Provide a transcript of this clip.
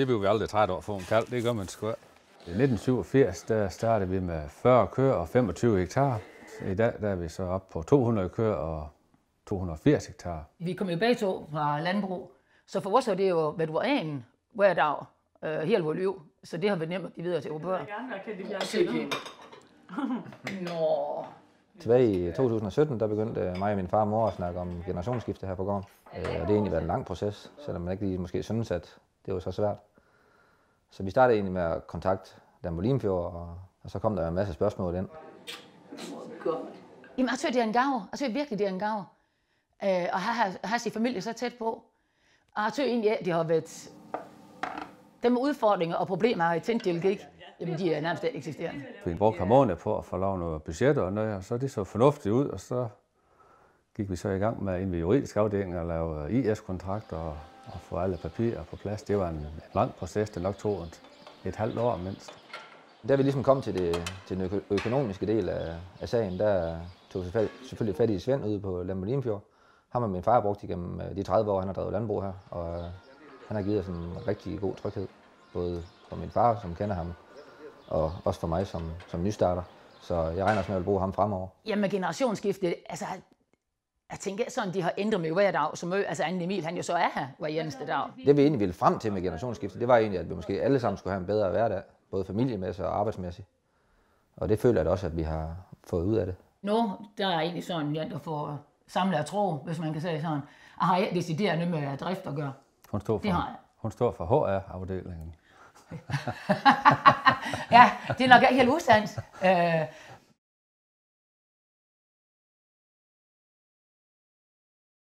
det vil vi aldrig træt over at få en kalv. Det gør man sgu ikke. I 1987 der startede vi med 40 køer og 25 hektar. I dag der er vi så op på 200 køer og 280 hektar. Vi kom jo begge to fra landbrug, så for os var det jo, hvad du var en hver dag, øh, hele vores liv. Så det har været nemt at give videre til vores børn. Jeg vil gerne kendt i fjernsynet. Nå, Tilbage i 2017, der begyndte øh, mig og min far og mor at snakke om generationsskifte her på gården. Øh, og det har egentlig været en lang proces, selvom man ikke lige måske synes, at det var så svært. Så vi startede egentlig med at kontakte Lambolimfjord, og, og så kom der en masse spørgsmål ind. godt. Jamen, jeg tror, det er en gave. Jeg altså, tror virkelig, det er en gave. Øh, at have, have sin familie så tæt på. Og jeg tror egentlig, at det har været... Dem udfordringer og problemer, har tænkt, det ikke, jamen de er nærmest ikke eksisterende. Vi brugte måneder på at få lavet noget budget og noget, og så det så fornuftigt ud, og så gik vi så i gang med en juridisk afdeling at lave IS-kontrakter og, og få alle papirer på plads. Det var en, en lang proces, det nok tog et, et halvt år mindst. Da vi ligesom kom til, det, til den øko- økonomiske del af, af sagen, der tog selvfølgelig fat i Svend ude på Lambolimfjord. Ham og min far har brugt igennem øh, de 30 år, han har drevet landbrug her, og øh, han har givet os en rigtig god tryghed. Både for min far, som kender ham, og også for mig som, som nystarter. Så jeg regner også med, at jeg bruge ham fremover. Jamen, generationsskifte, altså, jeg tænker sådan, de har ændret mig hver dag, som altså Anne Emil, han jo så er her hver eneste dag. Det vi egentlig ville frem til med generationsskifte, det var egentlig, at vi måske alle sammen skulle have en bedre hverdag, både familiemæssigt og arbejdsmæssigt. Og det føler jeg da også, at vi har fået ud af det. Nu, der er egentlig sådan, at at få samlet af tro, hvis man kan sige sådan. Jeg har ikke decideret noget med drift at gøre. Hun står Det har for, jeg. hun står for HR-afdelingen. Ja, det er nok ikke helt usandt. Øh,